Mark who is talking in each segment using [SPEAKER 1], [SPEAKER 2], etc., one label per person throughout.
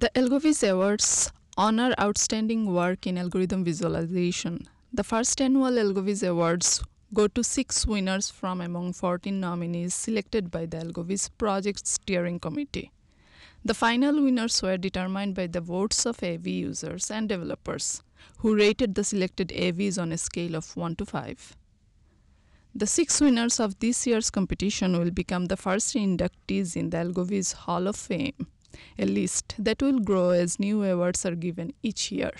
[SPEAKER 1] The AlgoViz Awards honor outstanding work in algorithm visualization. The first annual AlgoViz Awards go to six winners from among 14 nominees selected by the AlgoViz Project Steering Committee. The final winners were determined by the votes of AV users and developers, who rated the selected AVs on a scale of 1 to 5. The six winners of this year's competition will become the first inductees in the AlgoViz Hall of Fame a list that will grow as new awards are given each year.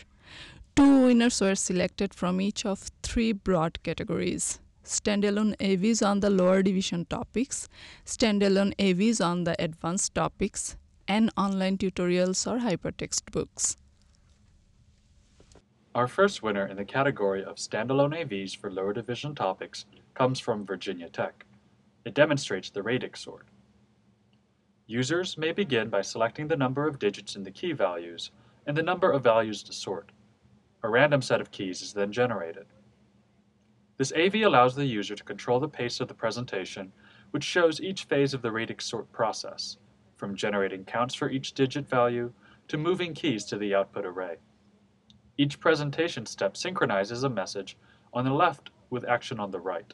[SPEAKER 1] Two winners were selected from each of three broad categories standalone AVs on the lower division topics, standalone AVs on the advanced topics, and online tutorials or hypertext books.
[SPEAKER 2] Our first winner in the category of standalone AVs for lower division topics comes from Virginia Tech. It demonstrates the radix sort. Users may begin by selecting the number of digits in the key values and the number of values to sort. A random set of keys is then generated. This AV allows the user to control the pace of the presentation, which shows each phase of the radix sort process, from generating counts for each digit value to moving keys to the output array. Each presentation step synchronizes a message on the left with action on the right.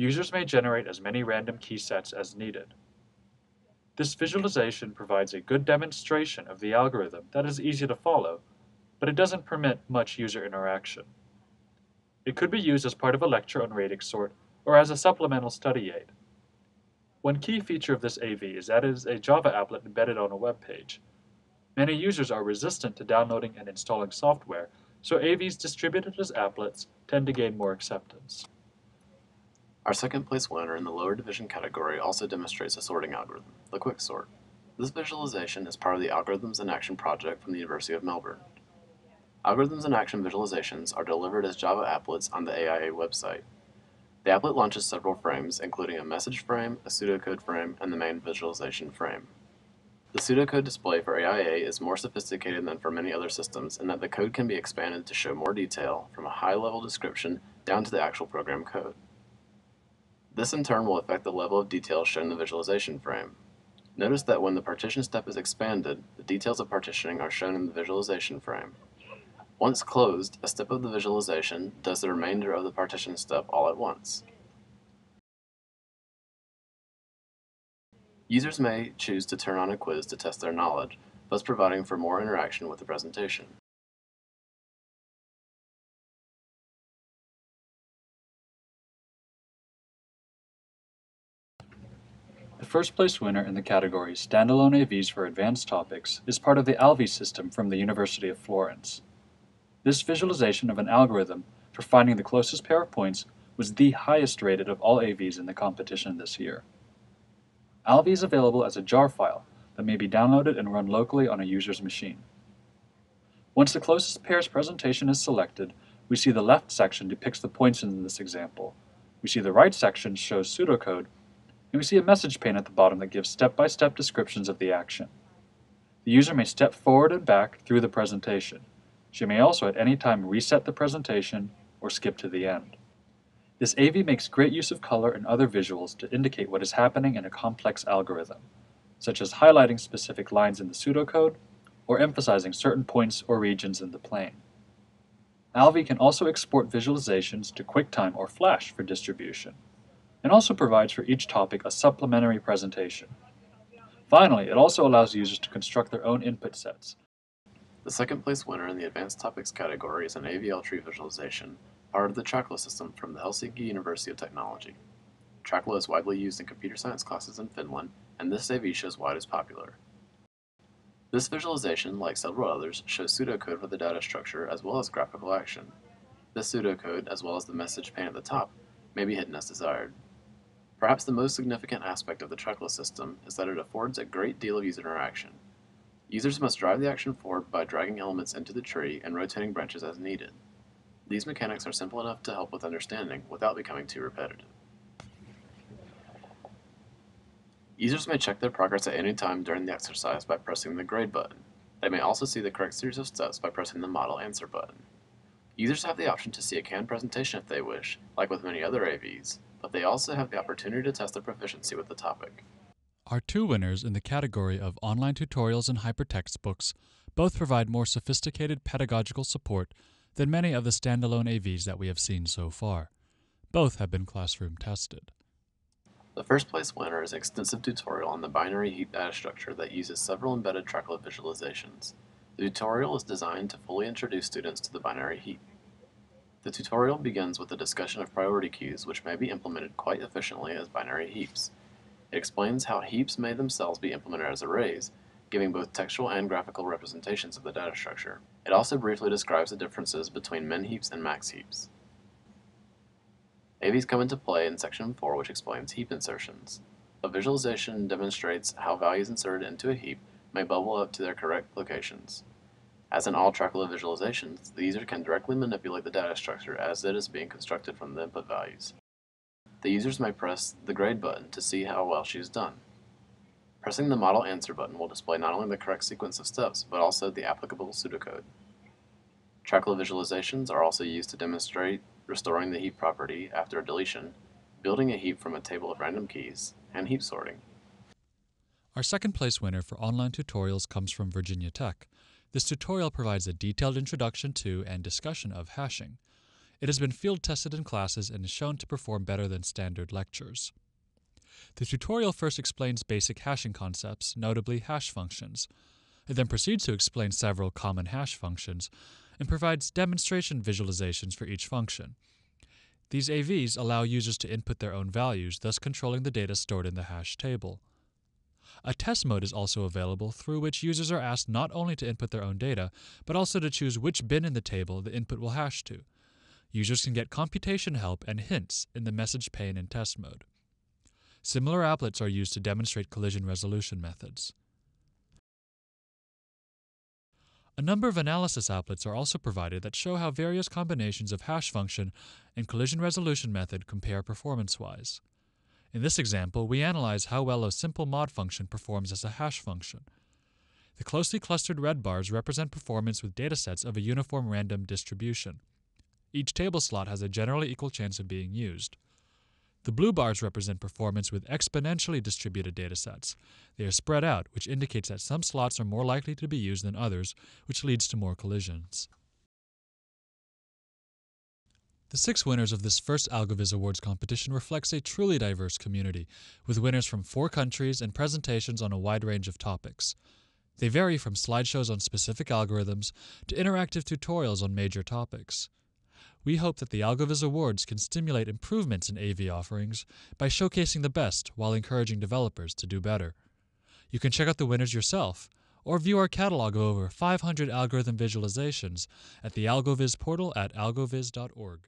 [SPEAKER 2] Users may generate as many random key sets as needed. This visualization provides a good demonstration of the algorithm that is easy to follow, but it doesn't permit much user interaction. It could be used as part of a lecture on radix sort or as a supplemental study aid. One key feature of this AV is that it is a Java applet embedded on a web page. Many users are resistant to downloading and installing software, so AVs distributed as applets tend to gain more acceptance.
[SPEAKER 3] Our second place winner in the lower division category also demonstrates a sorting algorithm, the quicksort. This visualization is part of the Algorithms in Action project from the University of Melbourne. Algorithms in Action visualizations are delivered as Java applets on the AIA website. The applet launches several frames, including a message frame, a pseudocode frame, and the main visualization frame. The pseudocode display for AIA is more sophisticated than for many other systems in that the code can be expanded to show more detail, from a high-level description down to the actual program code. This in turn will affect the level of detail shown in the visualization frame. Notice that when the partition step is expanded, the details of partitioning are shown in the visualization frame. Once closed, a step of the visualization does the remainder of the partition step all at once. Users may choose to turn on a quiz to test their knowledge, thus providing for more interaction with the presentation.
[SPEAKER 2] First place winner in the category Standalone AVs for Advanced Topics is part of the ALVIE system from the University of Florence. This visualization of an algorithm for finding the closest pair of points was the highest rated of all AVs in the competition this year. ALVIE is available as a jar file that may be downloaded and run locally on a user's machine. Once the closest pair's presentation is selected, we see the left section depicts the points in this example. We see the right section shows pseudocode and we see a message pane at the bottom that gives step-by-step -step descriptions of the action. The user may step forward and back through the presentation. She may also at any time reset the presentation or skip to the end. This AV makes great use of color and other visuals to indicate what is happening in a complex algorithm, such as highlighting specific lines in the pseudocode or emphasizing certain points or regions in the plane. ALVIE can also export visualizations to QuickTime or Flash for distribution and also provides for each topic a supplementary presentation. Finally, it also allows users to construct their own input sets.
[SPEAKER 3] The second place winner in the Advanced Topics category is an AVL tree visualization, part of the TRAKLA system from the Helsinki University of Technology. TRAKLA is widely used in computer science classes in Finland, and this AV shows why it is popular. This visualization, like several others, shows pseudocode for the data structure as well as graphical action. This pseudocode, as well as the message pane at the top, may be hidden as desired. Perhaps the most significant aspect of the checklist system is that it affords a great deal of user interaction. Users must drive the action forward by dragging elements into the tree and rotating branches as needed. These mechanics are simple enough to help with understanding without becoming too repetitive. Users may check their progress at any time during the exercise by pressing the grade button. They may also see the correct series of steps by pressing the model answer button. Users have the option to see a canned presentation if they wish, like with many other AVs, but they also have the opportunity to test their proficiency with the topic.
[SPEAKER 2] Our two winners in the category of online tutorials and hypertext books both provide more sophisticated pedagogical support than many of the standalone AVs that we have seen so far. Both have been classroom tested.
[SPEAKER 3] The first place winner is an extensive tutorial on the binary heap data structure that uses several embedded trackless visualizations. The tutorial is designed to fully introduce students to the binary heap. The tutorial begins with a discussion of priority queues which may be implemented quite efficiently as binary heaps. It explains how heaps may themselves be implemented as arrays, giving both textual and graphical representations of the data structure. It also briefly describes the differences between min heaps and max heaps. AVs come into play in section 4 which explains heap insertions. A visualization demonstrates how values inserted into a heap may bubble up to their correct locations. As in all Trackless visualizations, the user can directly manipulate the data structure as it is being constructed from the input values. The users may press the grade button to see how well she has done. Pressing the Model Answer button will display not only the correct sequence of steps, but also the applicable pseudocode. Trackless visualizations are also used to demonstrate restoring the heap property after a deletion, building a heap from a table of random keys, and heap sorting.
[SPEAKER 2] Our second place winner for online tutorials comes from Virginia Tech. This tutorial provides a detailed introduction to and discussion of hashing. It has been field tested in classes and is shown to perform better than standard lectures. The tutorial first explains basic hashing concepts, notably hash functions. It then proceeds to explain several common hash functions and provides demonstration visualizations for each function. These AVs allow users to input their own values, thus controlling the data stored in the hash table. A test mode is also available through which users are asked not only to input their own data, but also to choose which bin in the table the input will hash to. Users can get computation help and hints in the message pane in test mode. Similar applets are used to demonstrate collision resolution methods. A number of analysis applets are also provided that show how various combinations of hash function and collision resolution method compare performance-wise. In this example, we analyze how well a simple mod function performs as a hash function. The closely clustered red bars represent performance with datasets of a uniform random distribution. Each table slot has a generally equal chance of being used. The blue bars represent performance with exponentially distributed datasets. They are spread out, which indicates that some slots are more likely to be used than others, which leads to more collisions. The six winners of this first AlgoViz Awards competition reflects a truly diverse community, with winners from four countries and presentations on a wide range of topics. They vary from slideshows on specific algorithms to interactive tutorials on major topics. We hope that the AlgoViz Awards can stimulate improvements in AV offerings by showcasing the best while encouraging developers to do better. You can check out the winners yourself or view our catalog of over 500 algorithm visualizations at the AlgoViz portal at algoviz.org.